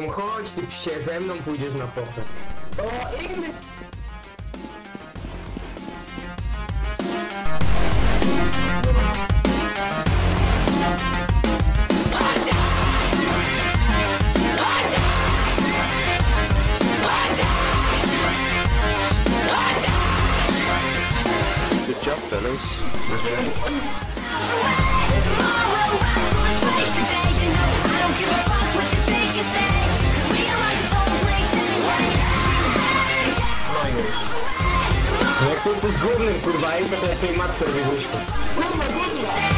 No chodź ty psie, ze mną pójdziesz na pochę. O, inny... Good job, fellas. kurwa, jest głównym kurwa, jest to raczej matkę robię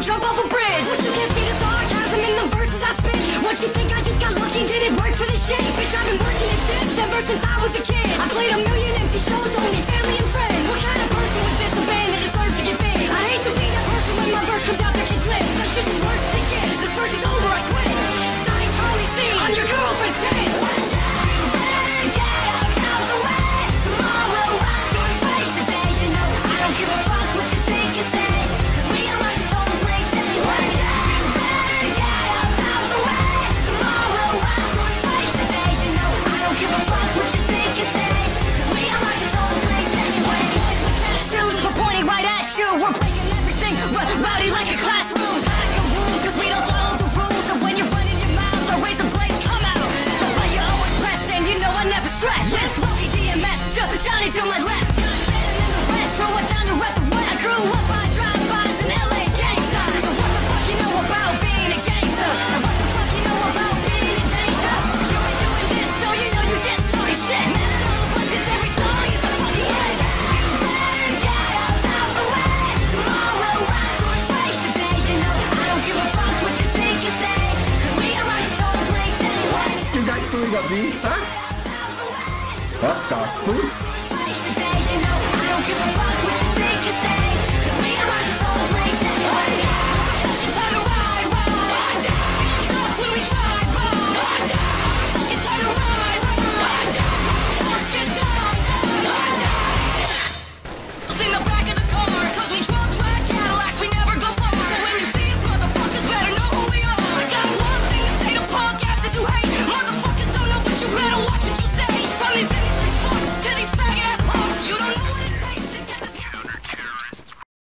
Jump off a bridge. What you can't see is sarcasm in the verses I spit. What you think I just got lucky? Did it work for the shit. Bitch, I've been working at this ever since I was a kid. I played a million empty shows on. up, B? Huh? What the fuck?